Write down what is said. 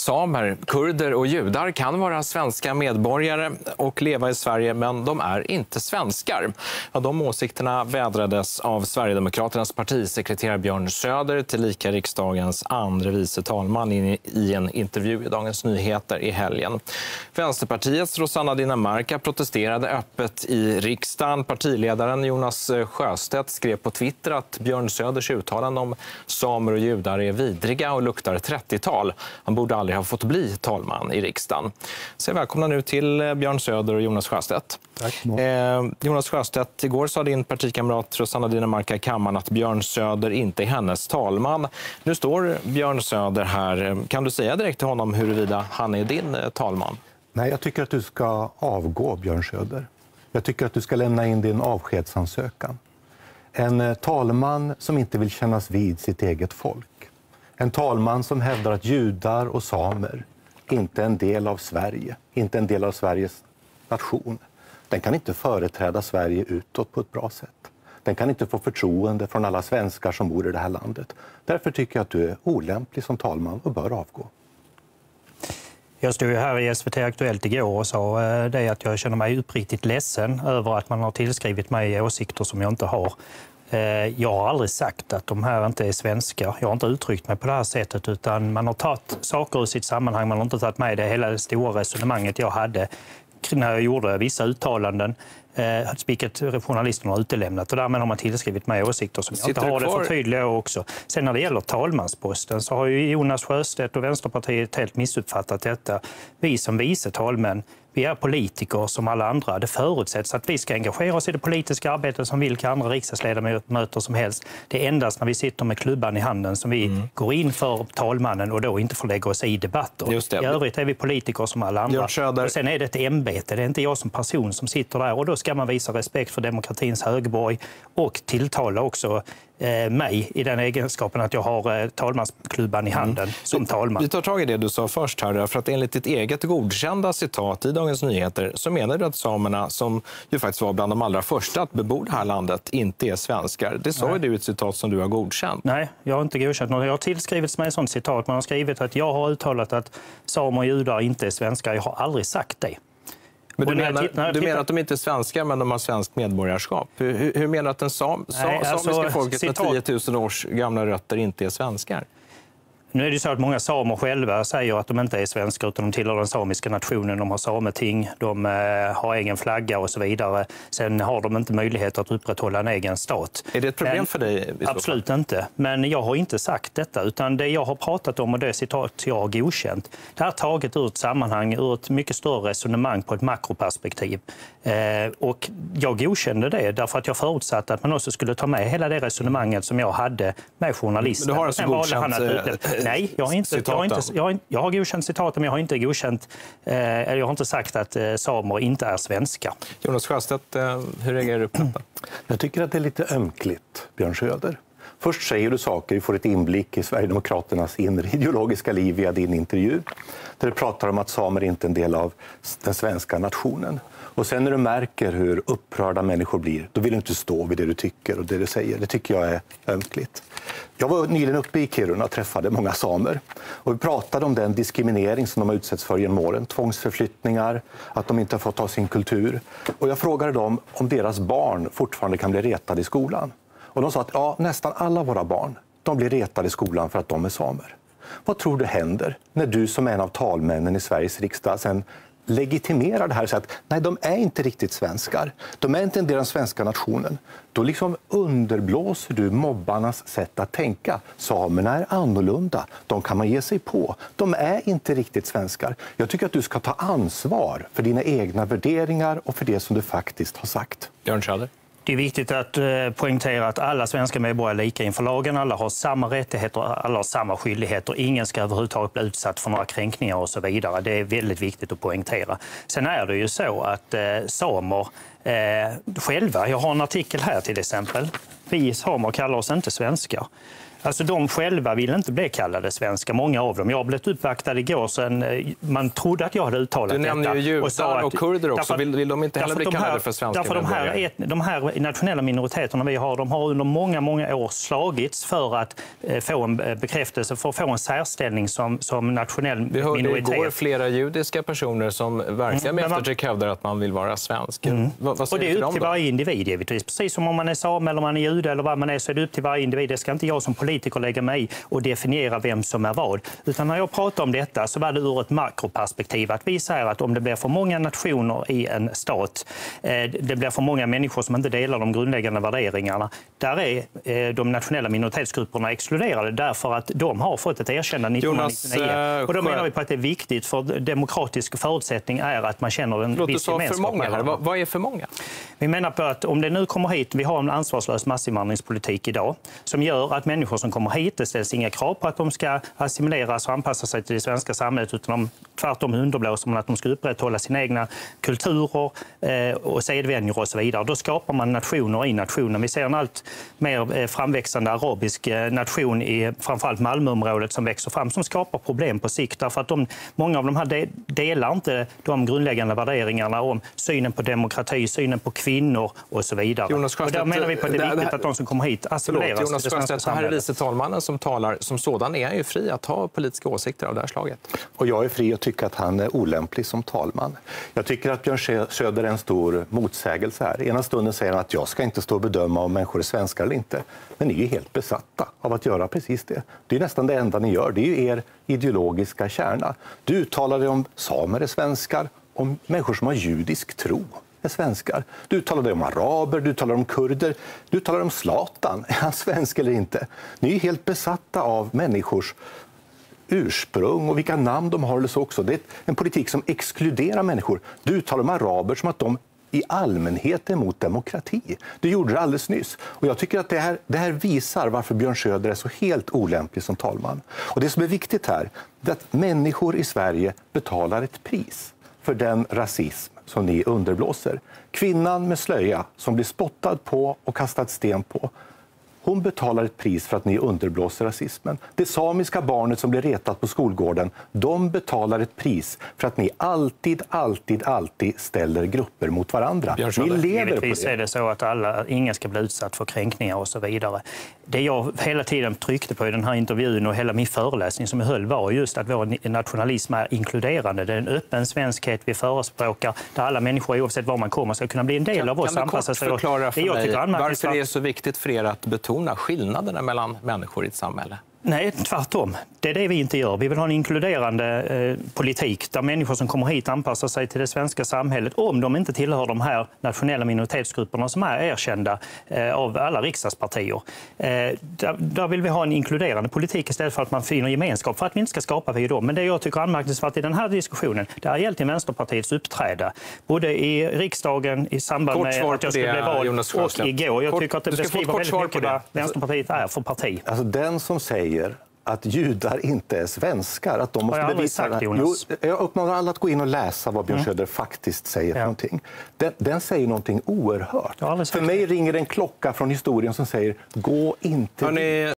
Samer, kurder och judar kan vara svenska medborgare och leva i Sverige, men de är inte svenskar. Ja, de åsikterna vädrades av Sverigedemokraternas partisekreterare Björn Söder tillika riksdagens andre vice talman i en intervju i Dagens Nyheter i helgen. Vänsterpartiets Rosanna Dinamarca protesterade öppet i riksdagen. Partiledaren Jonas eh, Sjöstedt skrev på Twitter att Björn Söders uttalande om samer och judar är vidriga och luktar 30-tal. Han borde aldrig ha fått bli talman i riksdagen. Så välkomna nu till eh, Björn Söder och Jonas Sjöstedt. Tack. Eh, Jonas Sjöstedt, igår sa din partikamrat Rosanna Dinamarca i kammaren att Björn Söder inte är hennes talman. Nu står Björn Söder här. Kan du säga direkt till honom huruvida han är din eh, talman? Nej, jag tycker att du ska avgå, Björn Söder. Jag tycker att du ska lämna in din avskedsansökan. En eh, talman som inte vill kännas vid sitt eget folk. En talman som hävdar att judar och samer inte är en del av Sverige, inte en del av Sveriges nation. Den kan inte företräda Sverige utåt på ett bra sätt. Den kan inte få förtroende från alla svenskar som bor i det här landet. Därför tycker jag att du är olämplig som talman och bör avgå. Jag stod här i SVT Aktuellt igår och sa eh, det att jag känner mig uppriktigt ledsen över att man har tillskrivit mig åsikter som jag inte har. Eh, jag har aldrig sagt att de här inte är svenskar. Jag har inte uttryckt mig på det här sättet utan man har tagit saker ur sitt sammanhang. Man har inte tagit med det hela det stora resonemanget jag hade när jag gjorde vissa uttalanden eh, vilket journalisterna har utelämnat. Och därmed har man tillskrivit mig åsikter som jag inte har. Det förtydligar jag också. Sen när det gäller talmansposten så har ju Jonas Sjöstedt och Vänsterpartiet helt missuppfattat detta. Vi som vice talmän vi är politiker som alla andra. Det förutsätts att vi ska engagera oss i det politiska arbetet som vilka andra riksdagsledamöter som helst. Det är endast när vi sitter med klubban i handen som vi mm. går in för talmannen och då inte får lägga oss i debatter. I övrigt är vi politiker som alla andra. Och sen är det ett ämbete. Det är inte jag som person som sitter där. Och då ska man visa respekt för demokratins högborg och tilltala också mig i den egenskapen att jag har eh, talmansklubban i handen mm. som talman. Vi tar tag i det du sa först här, för att enligt ditt eget godkända citat i Dagens Nyheter så menar du att samerna, som ju faktiskt var bland de allra första att bebo det här landet, inte är svenskar. Det sa du i ett citat som du har godkänt. Nej, jag har inte godkänt något. Jag har tillskrivits ett sånt citat. Man har skrivit att jag har uttalat att samer och judar inte är svenskar. Jag har aldrig sagt det. Men du, menar, tittar, du menar att de inte är svenskar, men de har svenskt medborgarskap? Hur, hur menar du att den sam, Nej, alltså, samiska folket citat... med 10 000 års gamla rötter inte är svenskar? Nu är det så att många samer själva säger att de inte är svenskar utan de tillhör den samiska nationen. De har sameting, de eh, har egen flagga och så vidare. Sen har de inte möjlighet att upprätthålla en egen stat. Är det ett problem Men, för dig? Absolut inte. Men jag har inte sagt detta. Utan det jag har pratat om och det citat jag har godkänt, det är taget ur ett sammanhang, ur ett mycket större resonemang på ett makroperspektiv. Eh, och jag godkände det därför att jag förutsatte att man också skulle ta med hela det resonemanget som jag hade med journalisten. Men du har alltså godkänt Nej, jag har, inte, jag, har inte, jag, har, jag har godkänt citaten, men jag har inte godkänt, eh, jag har inte sagt att eh, samer inte är svenska. Jonas Sjöstedt, eh, hur reagerar du på detta? Jag tycker att det är lite ömkligt, Björn Söder. Först säger du saker, vi får ett inblick i Sverigedemokraternas inre ideologiska liv via din intervju, där du pratar om att samer inte är en del av den svenska nationen. Och sen när du märker hur upprörda människor blir, då vill du inte stå vid det du tycker och det du säger. Det tycker jag är ömkligt. Jag var nyligen uppe i Kiruna och träffade många samer. Och vi pratade om den diskriminering som de har utsatts för genom åren. Tvångsförflyttningar, att de inte har fått ha sin kultur. Och jag frågade dem om deras barn fortfarande kan bli retade i skolan. Och de sa att ja, nästan alla våra barn de blir retade i skolan för att de är samer. Vad tror du händer när du som en av talmännen i Sveriges riksdag sen legitimerar det här och säger att nej, de är inte riktigt svenskar. De är inte en del av den svenska nationen. Då liksom underblåser du mobbarnas sätt att tänka. Samerna är annorlunda. De kan man ge sig på. De är inte riktigt svenskar. Jag tycker att du ska ta ansvar för dina egna värderingar och för det som du faktiskt har sagt. Björn Schaller. Det är viktigt att eh, poängtera att alla svenska medborgare är lika inför lagen. Alla har samma rättigheter, alla har samma skyldigheter. Ingen ska överhuvudtaget bli utsatt för några kränkningar och så vidare. Det är väldigt viktigt att poängtera. Sen är det ju så att eh, samer eh, själva, jag har en artikel här till exempel, vi samer kallar oss inte svenskar. Alltså de själva vill inte bli kallade svenska, många av dem. Jag har blivit uppvaktad igår sen eh, man trodde att jag hade uttalat detta. Du nämner ju judar och, och kurder också. Vill, vill de inte heller bli kallade här, för svenska därför de här, de här nationella minoriteterna vi har, de har under många, många år slagits för att eh, få en eh, bekräftelse, för att få en särställning som, som nationell minoritet. Vi hörde igår flera judiska personer som verkligen med mm, eftertryck hävdar att man vill vara svensk. Mm. Vad, vad och det är upp till varje individ givetvis. Precis som om man är same eller man är jude eller vad man är så är det upp till varje individ. Det ska inte jag som politiker politiker lägga mig i och definiera vem som är vad. Utan när jag pratar om detta så var det ur ett makroperspektiv. Att vi säger att om det blir för många nationer i en stat, eh, det blir för många människor som inte delar de grundläggande värderingarna, där är eh, de nationella minoritetsgrupperna exkluderade därför att de har fått ett erkännande 1999. Jonas, och då menar vi på att det är viktigt för demokratisk förutsättning är att man känner en viss gemenskap. För många Vad, vad är för många? Vi menar på att om det nu kommer hit, vi har en ansvarslös massinvandringspolitik idag som gör att människor som kommer hit, det ställs inga krav på att de ska assimileras och anpassa sig till det svenska samhället utan de, tvärtom underblåser man att de ska upprätthålla sina egna kulturer eh, och sedvänjor och så vidare. Då skapar man nationer i nationen. Vi ser en allt mer eh, framväxande arabisk eh, nation i framförallt Malmöområdet som växer fram som skapar problem på sikt därför att de, många av de här delar inte de grundläggande värderingarna om synen på demokrati, synen på kvinnor och så vidare. Jonas och där menar vi på att det är viktigt att de som kommer hit assimileras Jonas till det svenska samhället vice talmannen som talar som sådan är ju fri att ha politiska åsikter av det här slaget. Och jag är fri att tycka att han är olämplig som talman. Jag tycker att Björn Söder är en stor motsägelse här. Ena stunden säger han att jag ska inte stå och bedöma om människor är svenskar eller inte. Men ni är ju helt besatta av att göra precis det. Det är nästan det enda ni gör. Det är ju er ideologiska kärna. Du uttalade om samer är svenskar, om människor som har judisk tro är svenskar. Du talade om araber, du talade om kurder, du talade om Zlatan. Är han svensk eller inte? Ni är helt besatta av människors ursprung och vilka namn de har. Eller så också. Det är en politik som exkluderar människor. Du talar om araber som att de i allmänhet är emot demokrati. Du gjorde det alldeles nyss. Och jag tycker att det här, det här visar varför Björn Söder är så helt olämplig som talman. Och det som är viktigt här är att människor i Sverige betalar ett pris för den rasism som ni underblåser. Kvinnan med slöja som blir spottad på och kastad sten på hon betalar ett pris för att ni underblåser rasismen. Det samiska barnet som blir retat på skolgården, de betalar ett pris för att ni alltid, alltid, alltid ställer grupper mot varandra. Ni lever på det. är det så att alla, ingen ska bli utsatt för kränkningar och så vidare. Det jag hela tiden tryckte på i den här intervjun och hela min föreläsning som jag höll var just att vår nationalism är inkluderande. Det är en öppen svenskhet vi förespråkar där alla människor oavsett var man kommer ska kunna bli en del kan, av oss. Kan du kort förklara för mig varför det är så viktigt för er att betona betona skillnaderna mellan människor i ett samhälle? Nej, tvärtom. Det är det vi inte gör. Vi vill ha en inkluderande eh, politik där människor som kommer hit anpassar sig till det svenska samhället om de inte tillhör de här nationella minoritetsgrupperna som är erkända eh, av alla riksdagspartier. Eh, där, där, vill vi ha en inkluderande politik istället för att man finner gemenskap för att vi inte ska skapa vi dem. Men det jag tycker är anmärkningsvärt i den här diskussionen det är egentligen Vänsterpartiets uppträde. Både i riksdagen i samband kort med att jag skulle bli vald och igår. Jag tycker att det beskriver väldigt mycket vad Vänsterpartiet är för parti. Alltså den som säger att judar inte är svenskar. Att de måste bevisa sagt, Jonas. Jo, jag uppmanar alla att gå in och läsa vad Björn mm. Söder faktiskt säger. Ja. Någonting. Den, den, säger någonting oerhört. För mig ringer en klocka från historien som säger gå inte Hörrni,